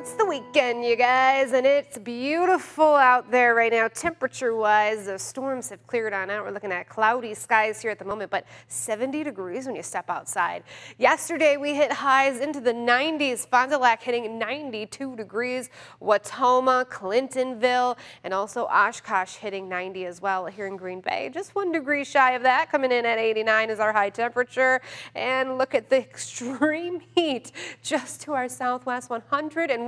it's the weekend, you guys, and it's beautiful out there right now. Temperature-wise, the storms have cleared on out. We're looking at cloudy skies here at the moment, but 70 degrees when you step outside. Yesterday, we hit highs into the 90s. Fond du Lac hitting 92 degrees. Wautoma, Clintonville, and also Oshkosh hitting 90 as well here in Green Bay. Just one degree shy of that, coming in at 89 is our high temperature. And look at the extreme heat just to our southwest,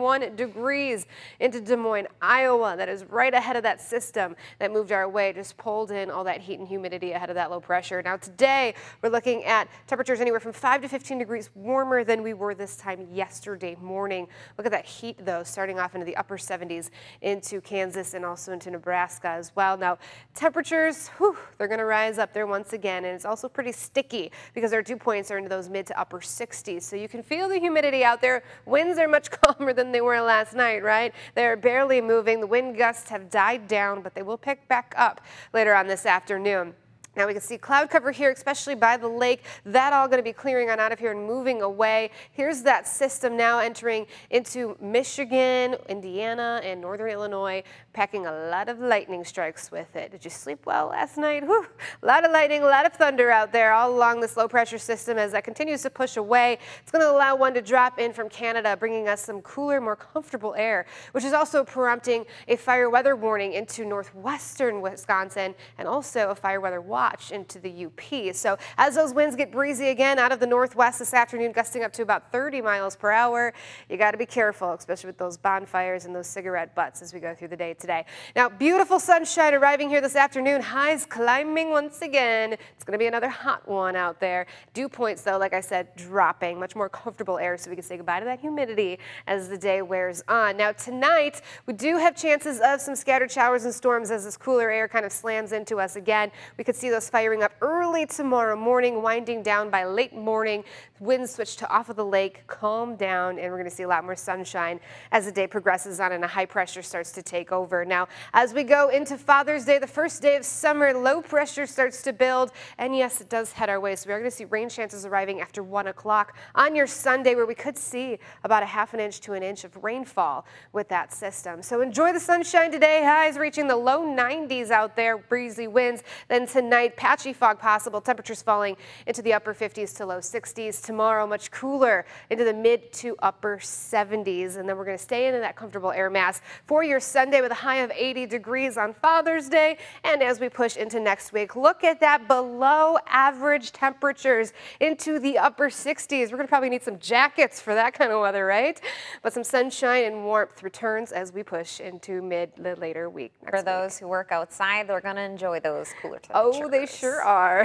101 degrees into Des Moines, Iowa. That is right ahead of that system that moved our way, just pulled in all that heat and humidity ahead of that low pressure. Now today, we're looking at temperatures anywhere from 5 to 15 degrees warmer than we were this time yesterday morning. Look at that heat, though, starting off into the upper 70s into Kansas and also into Nebraska as well. Now, temperatures, whew, they're going to rise up there once again, and it's also pretty sticky because our dew points are into those mid to upper 60s. So you can feel the humidity out there. Winds are much calmer than they were last night, right? They're barely moving. The wind gusts have died down, but they will pick back up later on this afternoon. Now we can see cloud cover here, especially by the lake. That all going to be clearing on out of here and moving away. Here's that system now entering into Michigan, Indiana, and northern Illinois, packing a lot of lightning strikes with it. Did you sleep well last night? Whew. A lot of lightning, a lot of thunder out there all along this low pressure system as that continues to push away. It's going to allow one to drop in from Canada, bringing us some cooler, more comfortable air, which is also prompting a fire weather warning into northwestern Wisconsin and also a fire weather watch watch into the UP. So as those winds get breezy again out of the northwest this afternoon, gusting up to about 30 miles per hour, you got to be careful, especially with those bonfires and those cigarette butts as we go through the day today. Now, beautiful sunshine arriving here this afternoon. Highs climbing once again. It's going to be another hot one out there. Dew points, though, like I said, dropping. Much more comfortable air so we can say goodbye to that humidity as the day wears on. Now, tonight, we do have chances of some scattered showers and storms as this cooler air kind of slams into us again. We could see those firing up early tomorrow morning, winding down by late morning. Winds switch to off of the lake, calm down, and we're going to see a lot more sunshine as the day progresses on and a high pressure starts to take over. Now, as we go into Father's Day, the first day of summer, low pressure starts to build, and yes, it does head our way. So we are going to see rain chances arriving after 1 o'clock on your Sunday, where we could see about a half an inch to an inch of rainfall with that system. So enjoy the sunshine today. Highs reaching the low 90s out there, breezy winds. Then tonight, tonight, patchy fog possible, temperatures falling into the upper 50s to low 60s. Tomorrow, much cooler into the mid to upper 70s. And then we're going to stay in that comfortable air mass for your Sunday with a high of 80 degrees on Father's Day. And as we push into next week, look at that below average temperatures into the upper 60s. We're going to probably need some jackets for that kind of weather, right? But some sunshine and warmth returns as we push into mid later week. For those week. who work outside, they're going to enjoy those cooler oh, temperatures. Oh, they sure are.